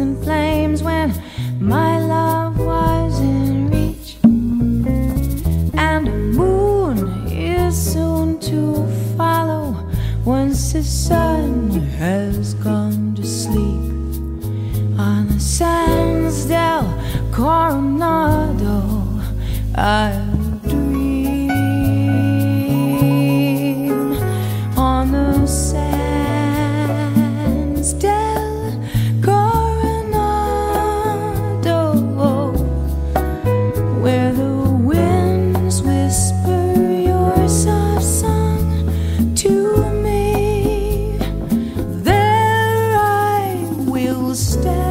and flames when my love was in reach. And a moon is soon to follow once the sun has gone to sleep. On the sands del Coronado, I will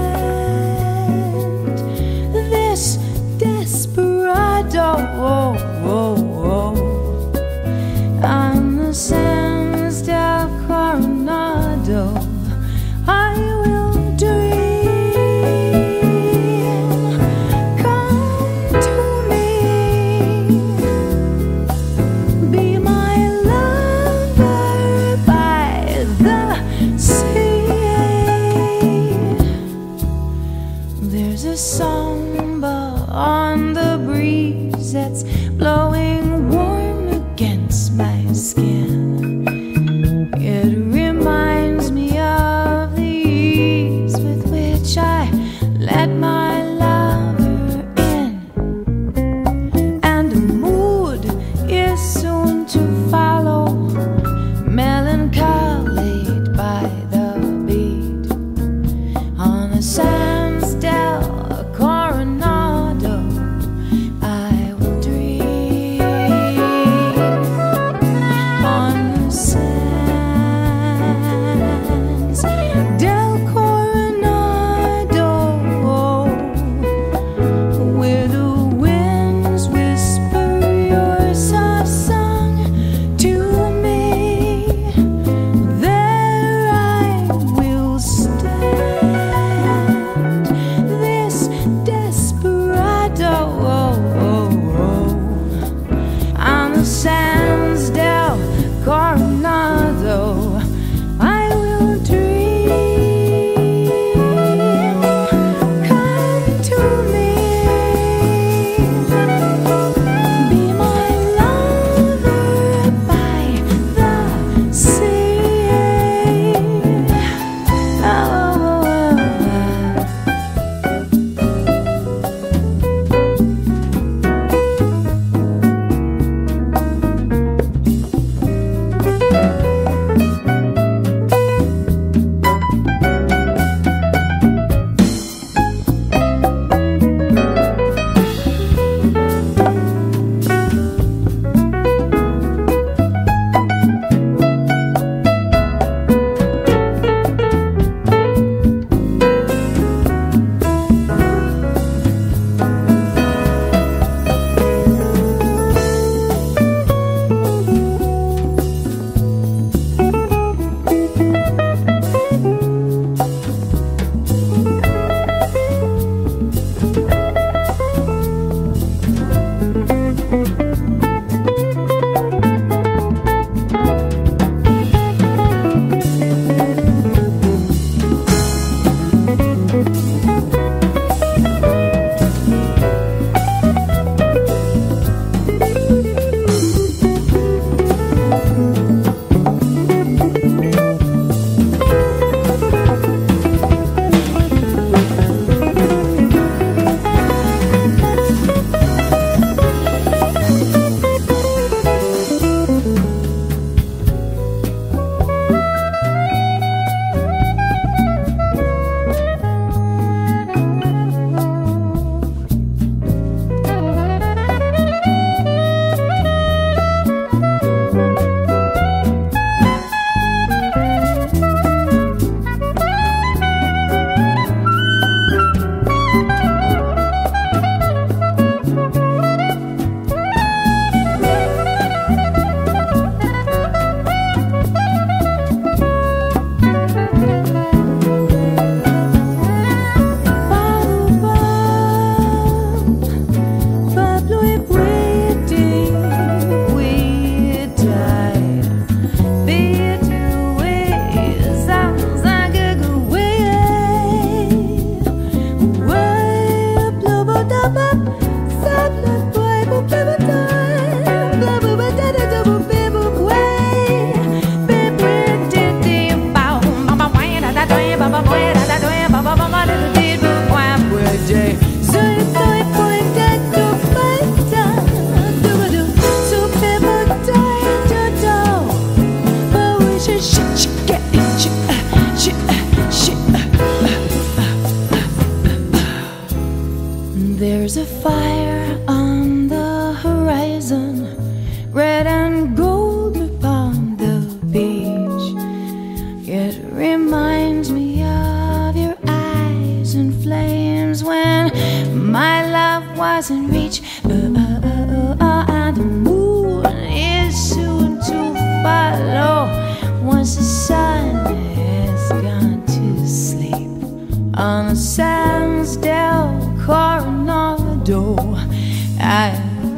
fire on the horizon, red and gold upon the beach. It reminds me of your eyes in flames when my love was in reach. Uh, uh, uh, and the moon is soon to follow once the sun has gone to sleep on the sand. I